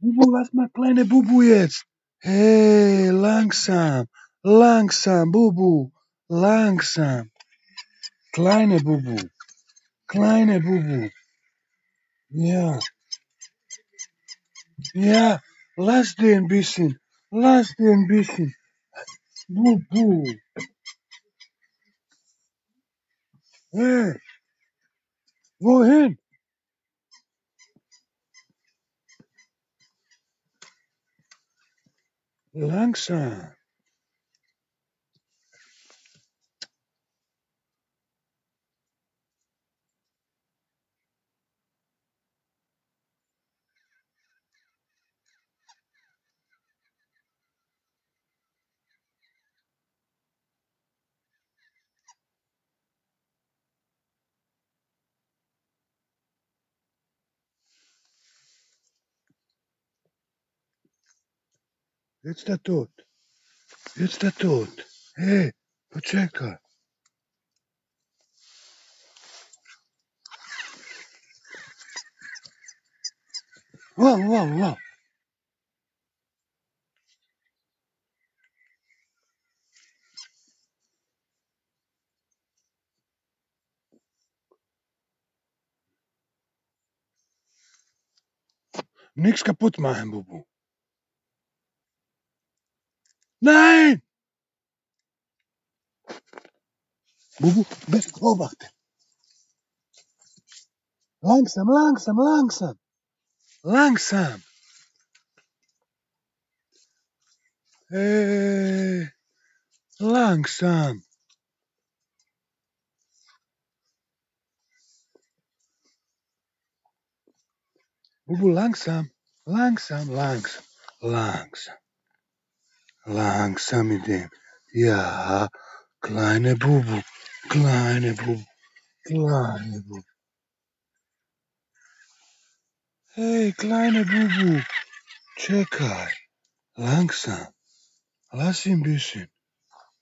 Bubu, lass mal kleine Bubu jetzt. Hey, langsam, langsam, Bubu, langsam. Kleine Bubu, kleine Bubu. Ja, ja, lass den ein bisschen, lass den ein bisschen. Bubu. Hey, wohin? Langsam. Jedź tut. Jedź tut. Hej, poczekaj. Wow, wow, wow. Niks kapot maken, boeboe. Nein! Bubu, best beobachten. Langsam, langsam, langsam. Langsam. Hey, langsam. Bubu, langsam. Langsam, langsam, langsam. Langsam dem. Ja, kleine Bubu, kleine Bubu, kleine Bubu. Hey, kleine Bubu, czekaj. Langsam. Ein bisschen.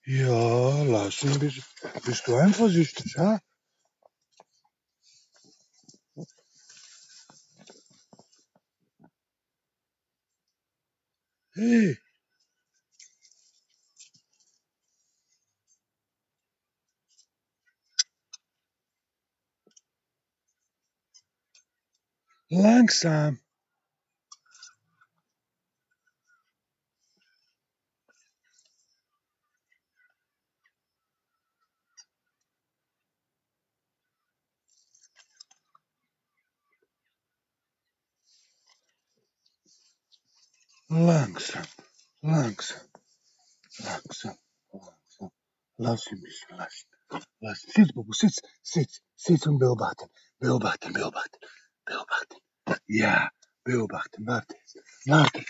Ja, ein bisschen. Bist du eifersüchtig, ha? Hey, langsam. Langsam, langsam, langsam, langsam. Lass ihn ein bisschen, lass ihn. Lass ihn. Sitz, Bubu, sitz, sitz, sitz und beobachten. Ja, beobachten, warte. Warte.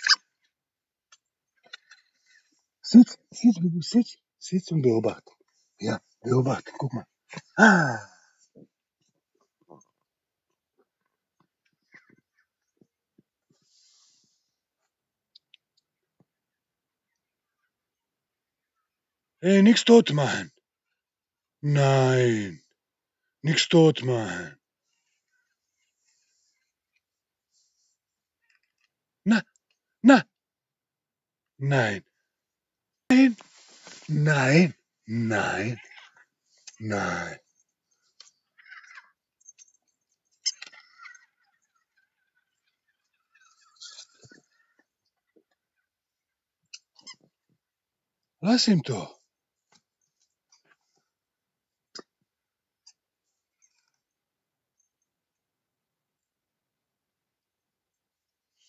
Sitz, sitz, Bubu, sitz, sitz und beobachten. Ja, beobachten, guck mal. Ah. Hey, nichts tot machen. Nein, nichts tot machen. Nein. Nein, nein, nein, nein. Lass ihn doch.